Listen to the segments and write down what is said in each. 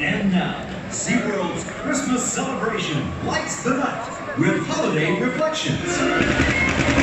And now, SeaWorld's Christmas celebration lights the night with holiday reflections.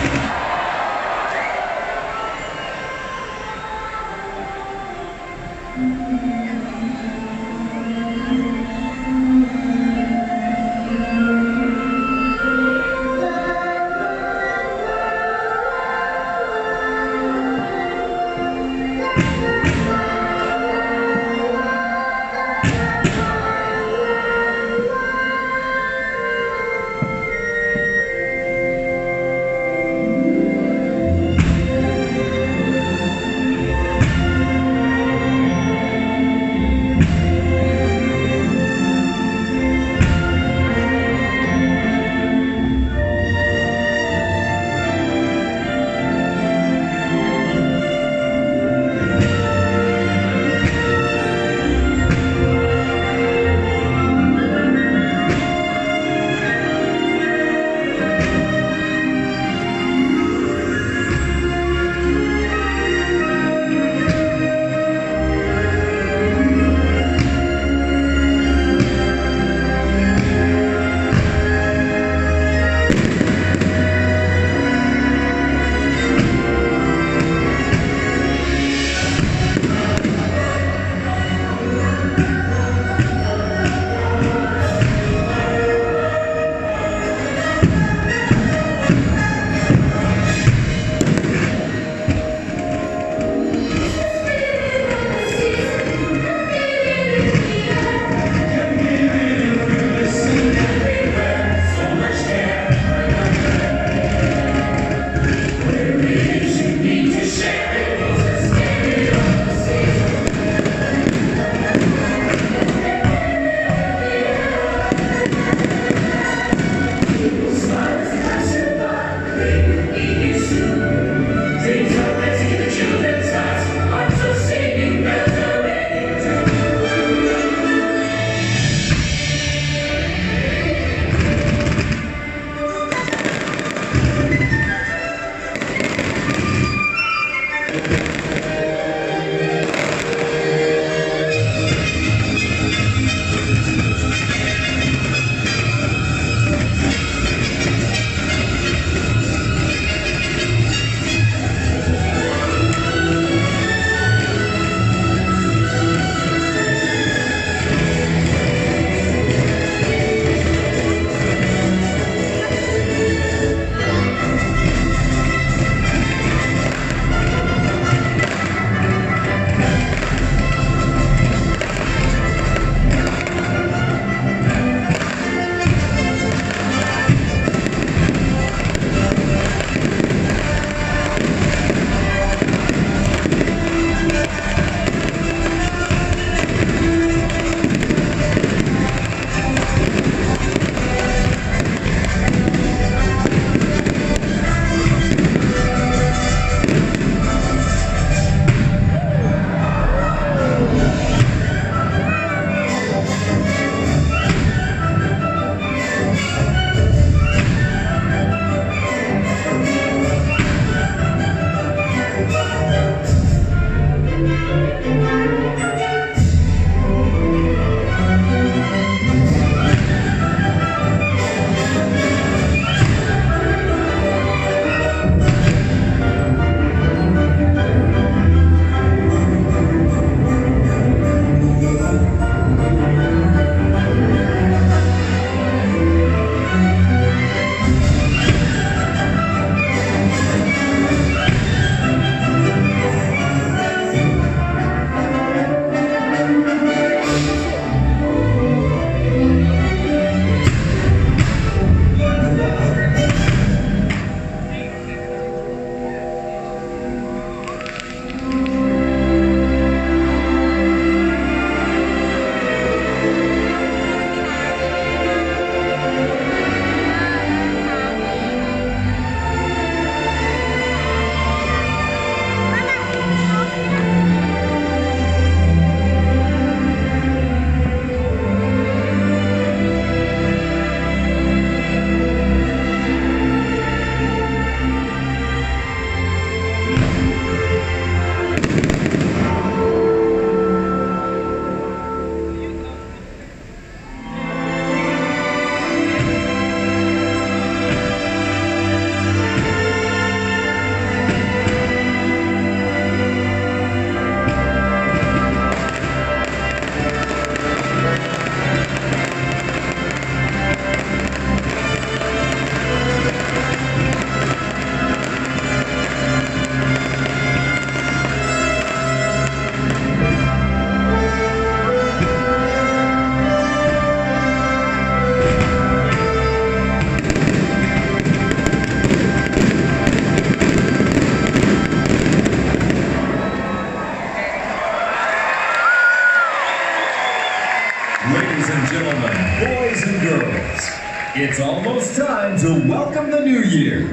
It's almost time to welcome the new year.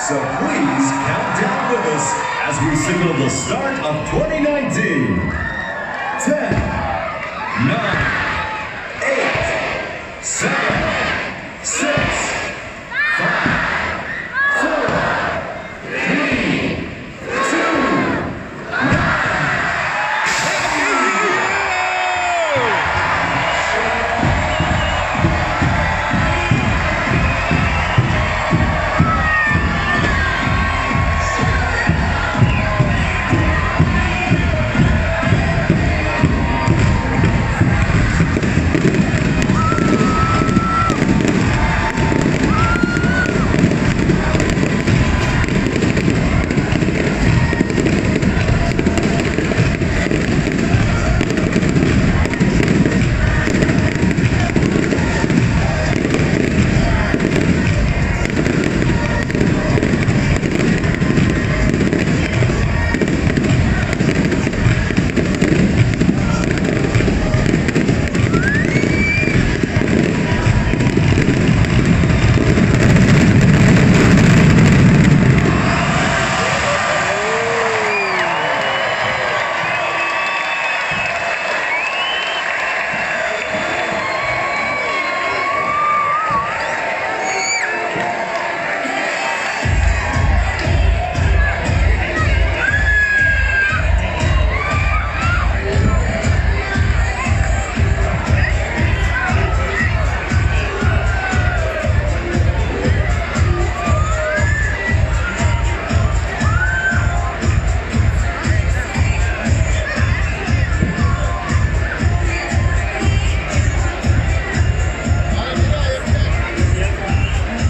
So please count down with us as we signal the start of 2019. 10, 9,